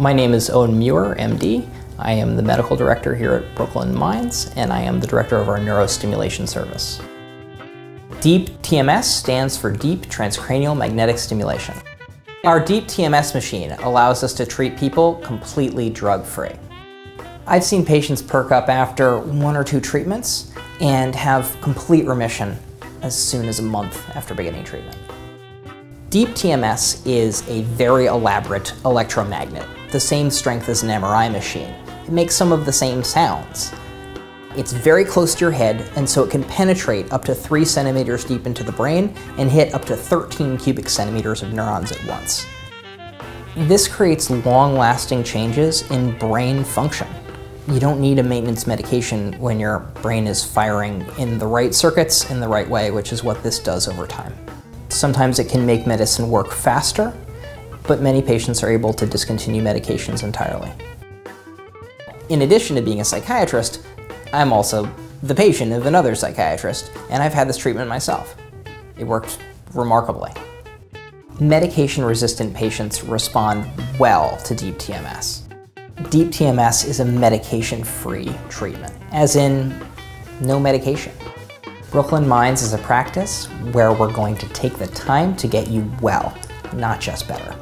My name is Owen Muir, MD. I am the medical director here at Brooklyn Minds, and I am the director of our neurostimulation service. DEEP TMS stands for Deep Transcranial Magnetic Stimulation. Our DEEP TMS machine allows us to treat people completely drug-free. I've seen patients perk up after one or two treatments and have complete remission as soon as a month after beginning treatment. Deep TMS is a very elaborate electromagnet, the same strength as an MRI machine. It makes some of the same sounds. It's very close to your head, and so it can penetrate up to 3 centimeters deep into the brain and hit up to 13 cubic centimeters of neurons at once. This creates long-lasting changes in brain function. You don't need a maintenance medication when your brain is firing in the right circuits in the right way, which is what this does over time. Sometimes it can make medicine work faster, but many patients are able to discontinue medications entirely. In addition to being a psychiatrist, I'm also the patient of another psychiatrist, and I've had this treatment myself. It worked remarkably. Medication-resistant patients respond well to Deep TMS. Deep TMS is a medication-free treatment, as in no medication. Brooklyn Minds is a practice where we're going to take the time to get you well, not just better.